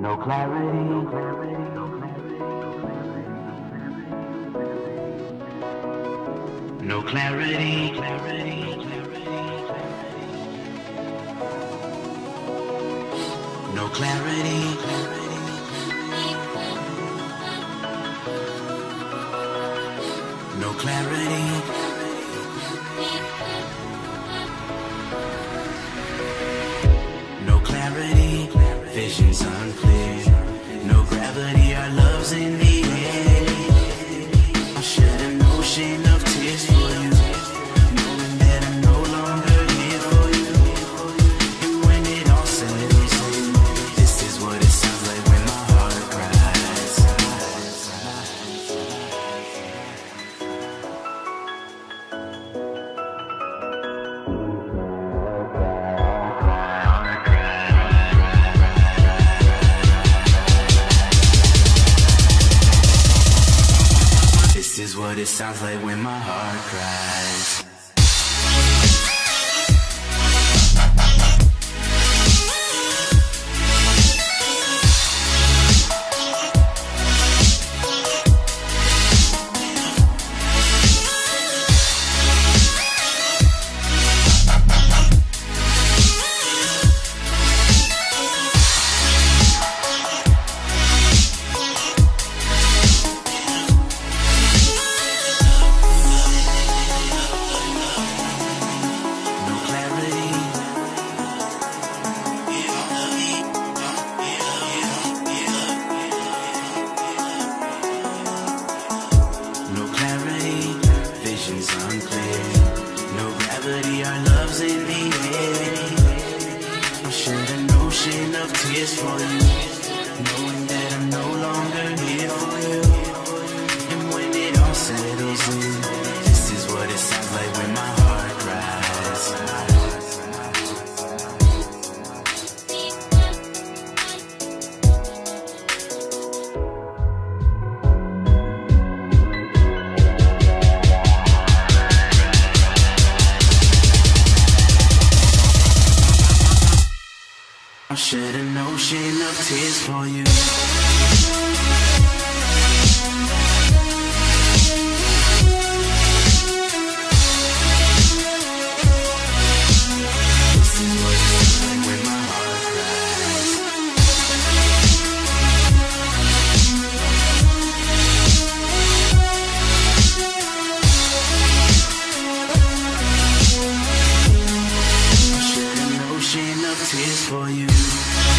no clarity. No clarity. No clarity. No clarity. No clarity. No clarity. visions marcher là. But it sounds like when my heart cries. is for you, knowing that. I should've known she enough tears for you. enough tears for you.